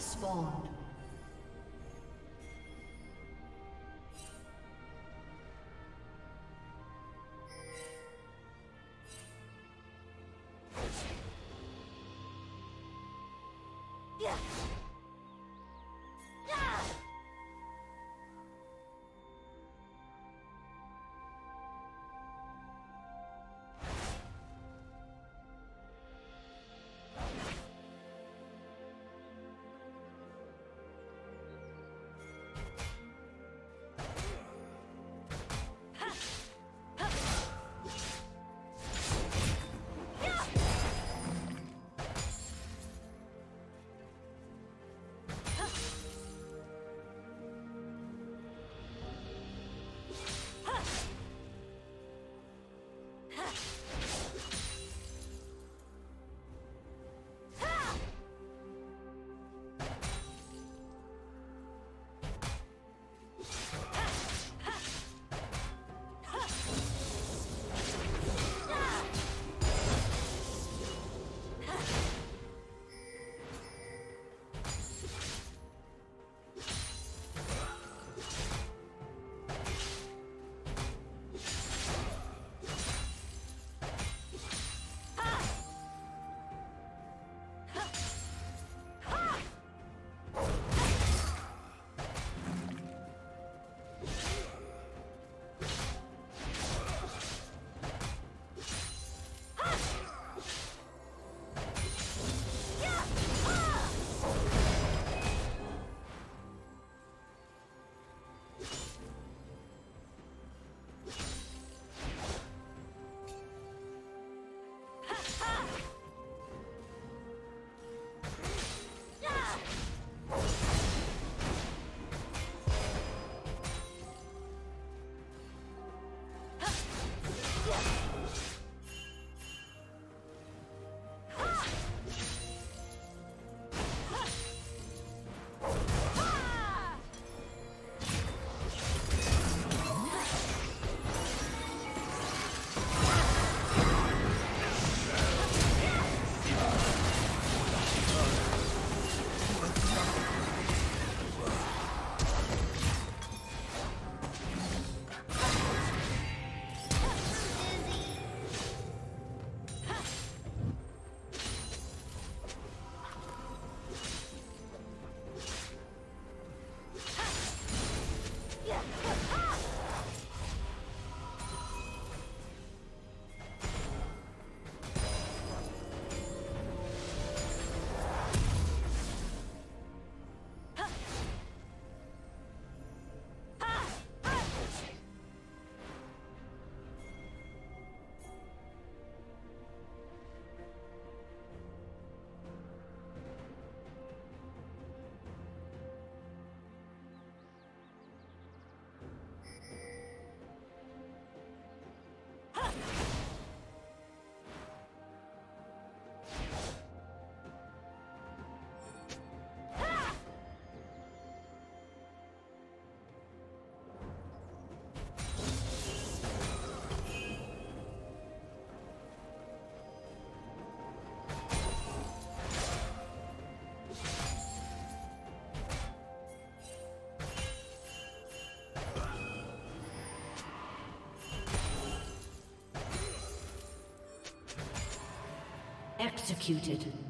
Have spawned. Executed.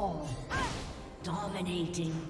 Fall. Dominating.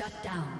Shut down.